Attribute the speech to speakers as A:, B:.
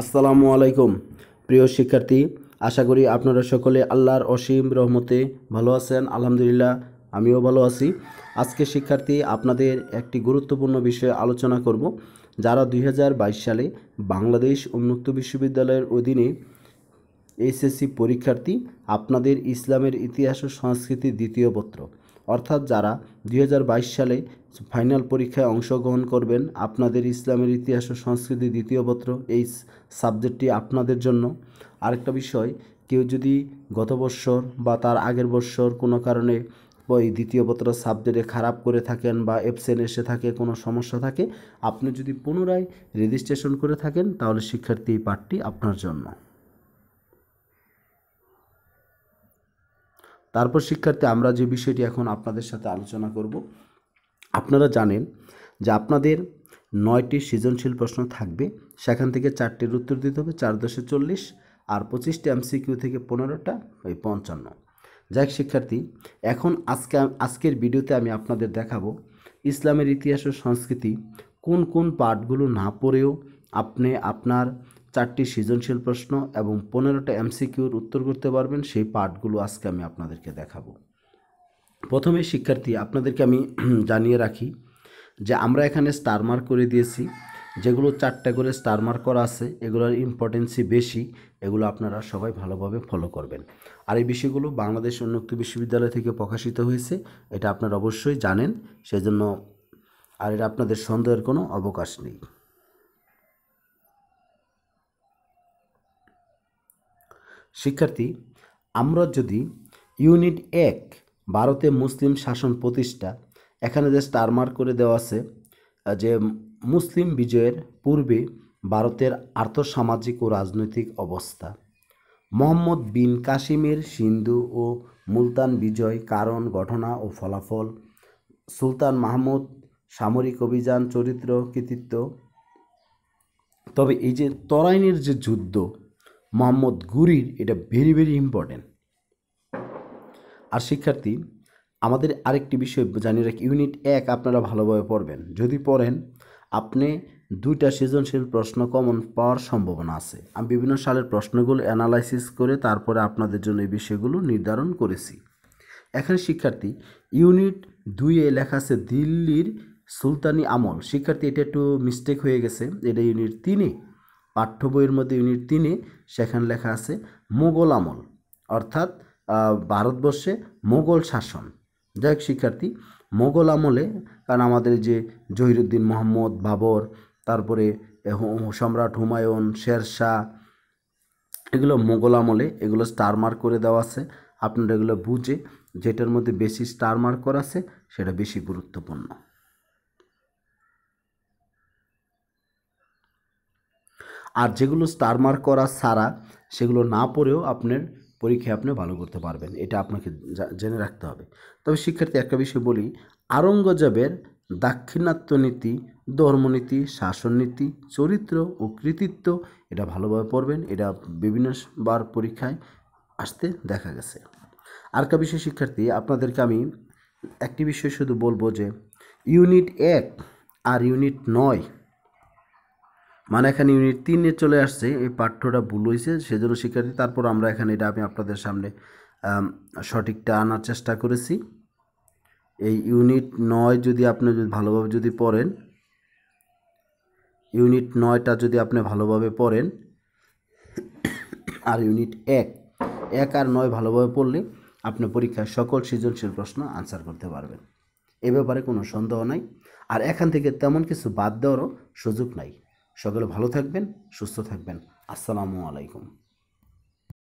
A: আসসালামু আলাইকুম। প্রিয় শিক্ষার্থী, আশা করি আপনারা সকলে আল্লাহর অসীম রহমতে ভালো আছেন। আলহামদুলিল্লাহ, আমিও ভালো আছি। আজকে শিক্ষার্থী, আপনাদের একটি গুরুত্বপূর্ণ বিষয়ে আলোচনা করব, যারা দুই হাজার বাইশ সালে বাংলাদেশ উন্মুক্ত বিশ্ববিদ্যালয়ের অধীনে এইচএসসি পরীক্ষার্থী, আপনাদের ইসলামের ইতিহাস ও সংস্কৃতি দ্বিতীয় পত্র। অর্থাৎ যারা দুই হাজার বাইশ সালে ফাইনাল পরীক্ষায় অংশগ্রহণ করবেন, আপনাদের ইসলামের ইতিহাস ও সংস্কৃতি দ্বিতীয় পত্র। এই সাবজেক্টটি আপনাদের জন্য। আরেকটা বিষয়, কেউ যদি গত বৎসর বা তার আগের বৎসর কোনো কারণে ওই দ্বিতীয় পত্র সাবজেক্টে খারাপ করে থাকেন বা এবসেন্ট এসে থাকে, কোনো সমস্যা থাকে, আপনি যদি পুনরায় রেজিস্ট্রেশন করে থাকেন, তাহলে শিক্ষার্থী এই পাঠটি আপনার জন্য। তারপর শিক্ষার্থী, আমরা যে বিষয়টি এখন আপনাদের সাথে আলোচনা করব। আপনারা জানেন যে আপনাদের নয়টি সৃজনশীল প্রশ্ন থাকবে। সেখান থেকে চারটির উত্তর দিতে হবে, চার দশে চল্লিশ আর পঁচিশটি এমসিকিউ থেকে পনেরোটা ওই পঞ্চান্ন। যাই শিক্ষার্থী, এখন আজকে আজকের ভিডিওতে আমি আপনাদের দেখাবো ইসলামের ইতিহাস ও সংস্কৃতি কোন কোন পাঠগুলো না পড়েও আপনি আপনার চারটি সৃজনশীল প্রশ্ন এবং পনেরোটা এমসিকিউর উত্তর করতে পারবেন, সেই পাঠগুলো আজকে আমি আপনাদেরকে দেখাবো। প্রথমে, শিক্ষার্থী, আপনাদেরকে আমি জানিয়ে রাখি যে আমরা এখানে স্টার মার্ক করে দিয়েছি। যেগুলো চারটা করে স্টার মার্ক করা আছে, এগুলোর ইম্পর্টেন্সি বেশি, এগুলো আপনারা সবাই ভালোভাবে ফলো করবেন। আর এই বিষয়গুলো বাংলাদেশ উন্মুক্ত বিশ্ববিদ্যালয় থেকে প্রকাশিত হয়েছে, এটা আপনারা অবশ্যই জানেন, সেজন্য আর এটা আপনাদের সন্দেহের কোনো অবকাশ নেই। শিক্ষার্থী, আমরা যদি ইউনিট এক, ভারতে মুসলিম শাসন প্রতিষ্ঠা, এখানে যে স্টার মার্ক করে দেওয়া আছে যে মুসলিম বিজয়ের পূর্বে ভারতের আর্থসামাজিক ও রাজনৈতিক অবস্থা। মোহাম্মদ বিন কাসিমের সিন্ধু ও মুলতান বিজয় কারণ, ঘটনা ও ফলাফল, সুলতান মাহমুদ, সামরিক অভিযান, চরিত্র, কৃতিত্ব। তবে এই যে তরাইনের যে যুদ্ধ মোহাম্মদ গুরির এটা ভেরি ভেরি ইম্পর্টেন্ট আর শিক্ষার্থী, আমাদের আরেকটি বিষয় জানিয়ে রাখি ইউনিট এক আপনারা ভালোভাবে পড়বেন। যদি পড়েন, আপনি দুইটা সৃজনশীল প্রশ্ন কমন পাওয়ার সম্ভাবনা আছে। আমি বিভিন্ন সালের প্রশ্নগুলো অ্যানালাইসিস করে তারপরে আপনাদের জন্য এই বিষয়গুলো নির্ধারণ করেছি। এখানে শিক্ষার্থী ইউনিট দুইয়ে লেখা আছে, দিল্লির সুলতানি আমল। শিক্ষার্থী, এটা একটু মিস্টেক হয়ে গেছে, এটা ইউনিট তিনে। পাঠ্য বইয়ের মধ্যে ইউনিট তিনে সেখানে লেখা আছে মোগল আমল, অর্থাৎ ভারতবর্ষে মোগল শাসন। যাই হোক, শিক্ষার্থী, মোগল আমলে, কারণ আমাদের যে জহিরুদ্দিন মোহাম্মদ বাবর, তারপরে সম্রাট হুমায়ুন শেরশাহ এগুলো মোগল আমলে, এগুলো স্টার মার্ক করে দেওয়া আছে। আপনারা এগুলো বুঝে, যেটার মধ্যে বেশি স্টার মার্ক করা আছে, সেটা বেশি গুরুত্বপূর্ণ। আর যেগুলো স্টার মার্ক করা ছাড়া সেগুলো না পড়েও আপনার পরীক্ষায় আপনি ভালো করতে পারবেন। এটা আপনাকে জেনে রাখতে হবে। তবে শিক্ষার্থী, একটা বিষয় বলি আরঙ্গজেবের দাক্ষিণাত্য নীতি, ধর্মনীতি, শাসননীতি, চরিত্র ও কৃতিত্ব, এটা ভালোভাবে পড়বেন। এটা বিভিন্নবার পরীক্ষায় আসতে দেখা গেছে। আর একটা বিষয় শিক্ষার্থী, আপনাদেরকে আমি একটি বিষয় শুধু বলব যে ইউনিট এক আর ইউনিট নয় মানে এখানে ইউনিট তিনে চলে আসছে। এই পাঠ্যটা ভুল হয়েছে সেজন্য শিক্ষার্থী, তারপর আমরা এখানে এটা আমি আপনাদের সামনে সঠিকটা আনার চেষ্টা করেছি। এই ইউনিট নয় যদি আপনি যদি ভালোভাবে যদি পড়েন, ইউনিট নয়টা যদি আপনি ভালোভাবে পড়েন, আর ইউনিট এক এক আর নয় ভালোভাবে পড়লে আপনি পরীক্ষায় সকল সৃজনশীল প্রশ্ন আনসার করতে পারবেন। এ ব্যাপারে কোনো সন্দেহ নাই। আর এখান থেকে তেমন কিছু বাদ দেওয়ারও সুযোগ নাই। সকলে ভালো থাকবেন সুস্থ থাকবেন। আসসালামু আলাইকুম।